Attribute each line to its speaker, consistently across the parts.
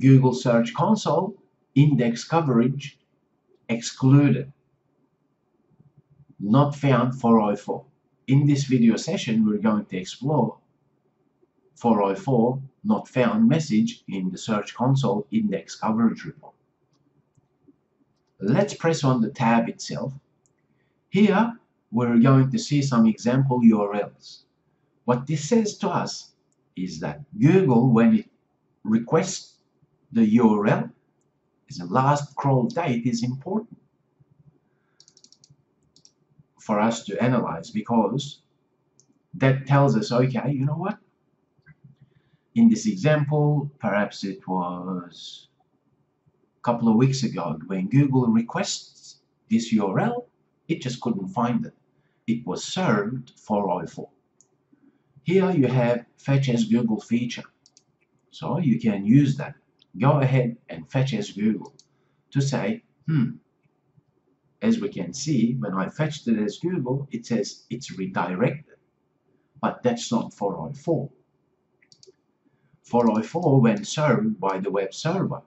Speaker 1: Google Search Console index coverage excluded. Not found 404 in this video session we're going to explore 404 not found message in the Search Console index coverage report. Let's press on the tab itself. Here we're going to see some example URLs what this says to us is that Google when it requests the URL is the last crawl date is important for us to analyze because that tells us okay you know what? In this example perhaps it was a couple of weeks ago when Google requests this URL it just couldn't find it. It was served 404 here you have fetch as Google feature. So you can use that go ahead and fetch as Google to say, hmm, as we can see, when I fetched it as Google, it says it's redirected. But that's not 404. 404 when served by the web server.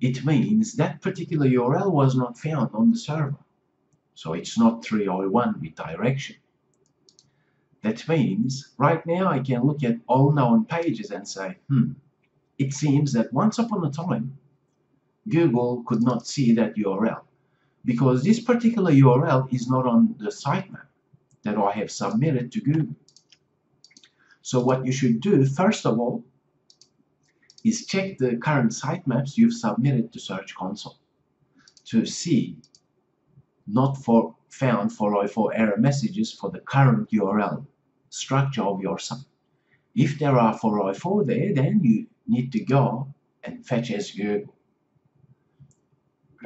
Speaker 1: It means that particular URL was not found on the server. So it's not 301 redirection. That means right now I can look at all known pages and say, hmm, it seems that once upon a time Google could not see that URL because this particular URL is not on the sitemap that I have submitted to Google. So what you should do first of all is check the current sitemaps you've submitted to Search Console to see not for found 404 error messages for the current URL structure of your site. If there are 404 there, then you need to go and fetch as Google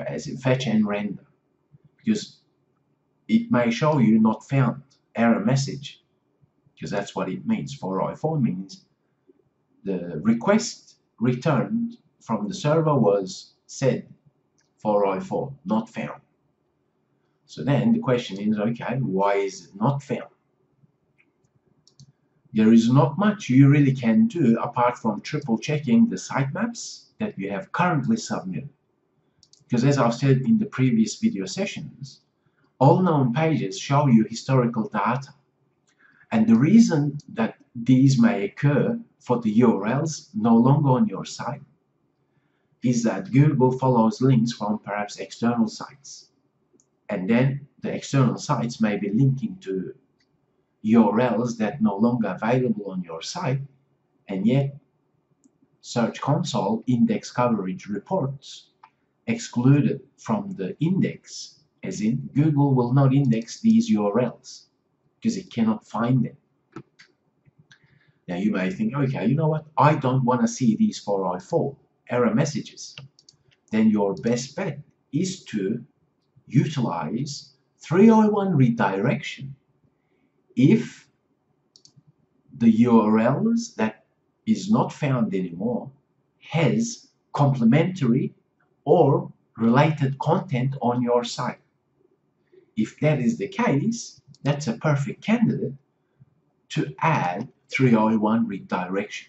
Speaker 1: as in fetch and render. Because it may show you not found error message because that's what it means. 404 means the request returned from the server was said 404 not found. So then the question is okay why is it not found there is not much you really can do apart from triple checking the sitemaps that you have currently submitted. Because as I've said in the previous video sessions, all known pages show you historical data. And the reason that these may occur for the URLs no longer on your site is that Google follows links from perhaps external sites. And then the external sites may be linking to URLs that no longer available on your site and yet Search Console index coverage reports excluded from the index as in Google will not index these URLs because it cannot find them. Now you may think, okay, you know what, I don't want to see these 404 error messages. Then your best bet is to utilize 301 redirection if the URLs that is not found anymore has complementary or related content on your site. If that is the case, that's a perfect candidate to add 301 redirection.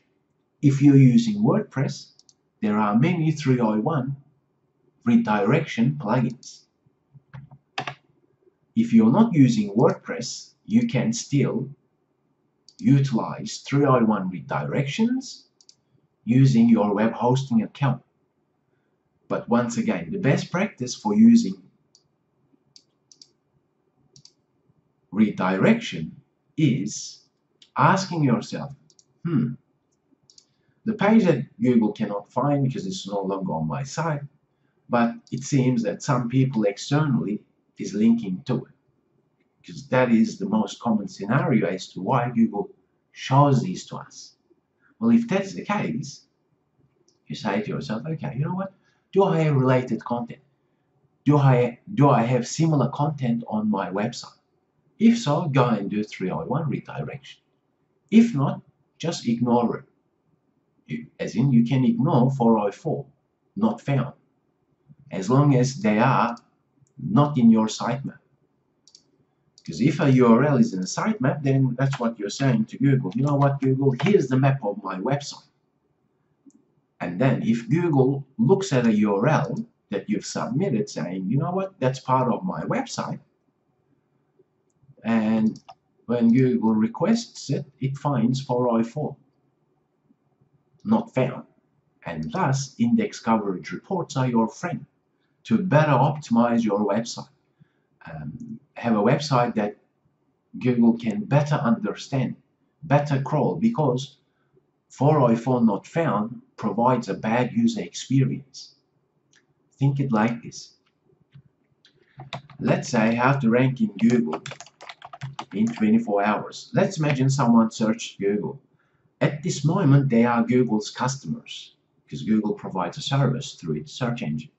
Speaker 1: If you're using WordPress, there are many 301 redirection plugins. If you're not using WordPress, you can still utilize 301 redirections using your web hosting account. But once again, the best practice for using redirection is asking yourself, hmm, the page that Google cannot find because it's no longer on my site, but it seems that some people externally is linking to it because that is the most common scenario as to why Google shows these to us. Well, if that's the case, you say to yourself, okay, you know what? Do I have related content? Do I, do I have similar content on my website? If so, go and do 301 redirection. If not, just ignore it. As in, you can ignore 404, not found, as long as they are not in your sitemap. Because if a URL is in a sitemap, then that's what you're saying to Google. You know what, Google? Here's the map of my website. And then if Google looks at a URL that you've submitted saying, you know what, that's part of my website, and when Google requests it, it finds 404 not found. And thus, index coverage reports are your friend to better optimize your website. Um, have a website that Google can better understand, better crawl, because 404 not found provides a bad user experience. Think it like this. Let's say how to rank in Google in 24 hours. Let's imagine someone searched Google. At this moment, they are Google's customers because Google provides a service through its search engine.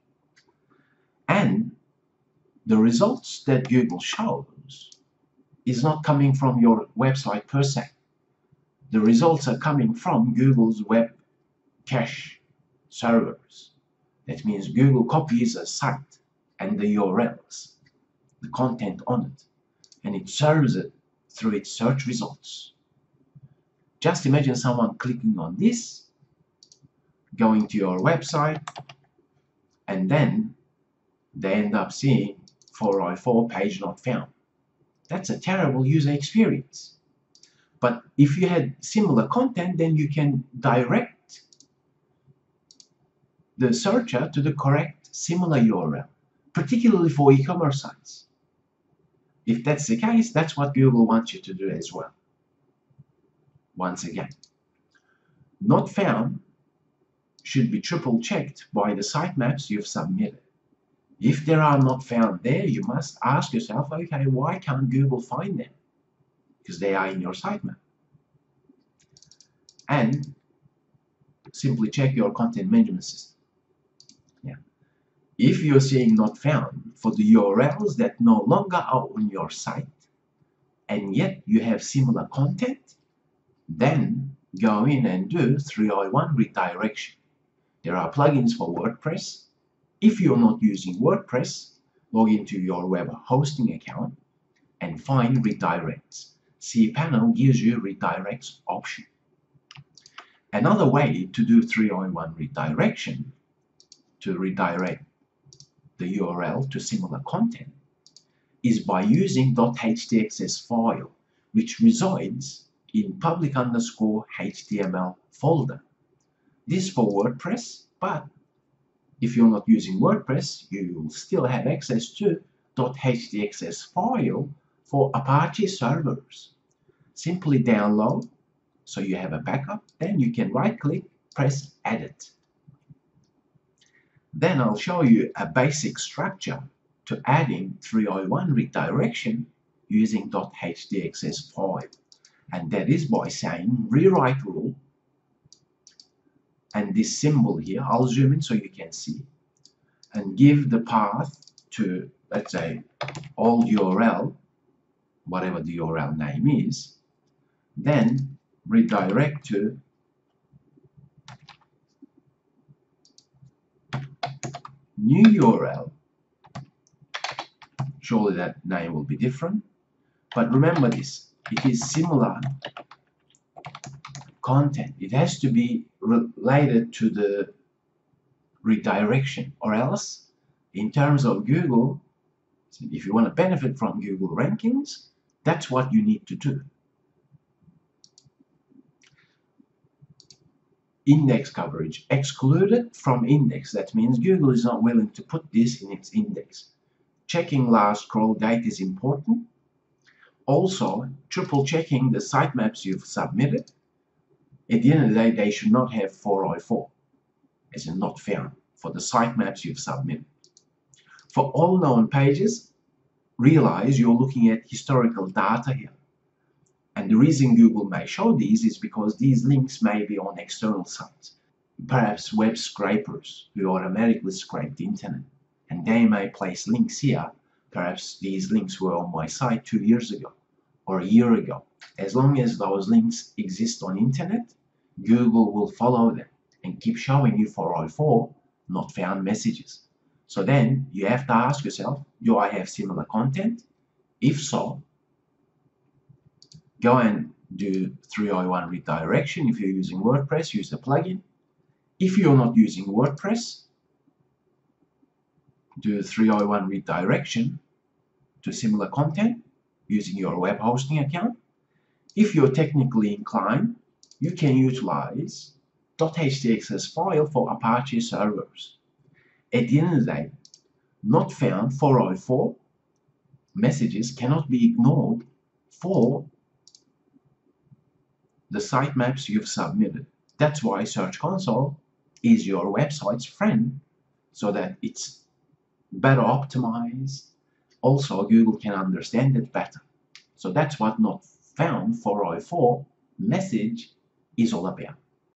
Speaker 1: And the results that Google shows is not coming from your website per se. The results are coming from Google's web cache servers. That means Google copies a site and the URLs, the content on it, and it serves it through its search results. Just imagine someone clicking on this, going to your website, and then they end up seeing 404 page not found. That's a terrible user experience. But if you had similar content, then you can direct the searcher to the correct similar URL, particularly for e-commerce sites. If that's the case, that's what Google wants you to do as well. Once again, not found should be triple checked by the sitemaps you've submitted. If there are not found there, you must ask yourself, okay, why can't Google find them? Because they are in your sitemap. And simply check your content management system. Yeah. If you're seeing not found for the URLs that no longer are on your site, and yet you have similar content, then go in and do 301 redirection. There are plugins for WordPress if you're not using WordPress, log into your web hosting account and find redirects. cPanel gives you redirects option. Another way to do 301 redirection, to redirect the URL to similar content, is by using .htaccess file, which resides in public underscore HTML folder. This for WordPress, but if you're not using WordPress, you will still have access to .htaccess file for Apache servers. Simply download so you have a backup, then you can right click, press edit. Then I'll show you a basic structure to adding 301 redirection using .htaccess file. And that is by saying rewrite rule and this symbol here, I'll zoom in so you can see, and give the path to, let's say, old URL, whatever the URL name is, then redirect to new URL. Surely that name will be different, but remember this, it is similar content. It has to be related to the redirection or else in terms of Google if you want to benefit from Google rankings that's what you need to do. Index coverage excluded from index. That means Google is not willing to put this in its index. Checking last crawl date is important. Also triple checking the sitemaps you've submitted at the end of the day, they should not have 404, as in not fair for the sitemaps you've submitted. For all known pages, realize you're looking at historical data here. And the reason Google may show these is because these links may be on external sites, perhaps web scrapers who automatically scrape the internet. And they may place links here. Perhaps these links were on my site two years ago or a year ago. As long as those links exist on internet, Google will follow them and keep showing you 404 not found messages. So then you have to ask yourself, do I have similar content? If so, go and do 301 redirection. If you're using WordPress, use the plugin. If you're not using WordPress, do 301 redirection to similar content using your web hosting account. If you're technically inclined, you can utilize .htaccess file for Apache servers. At the end of the day, not found 404 messages cannot be ignored for the sitemaps you've submitted. That's why Search Console is your website's friend so that it's better optimized. Also, Google can understand it better. So that's what not found 404 message is all about.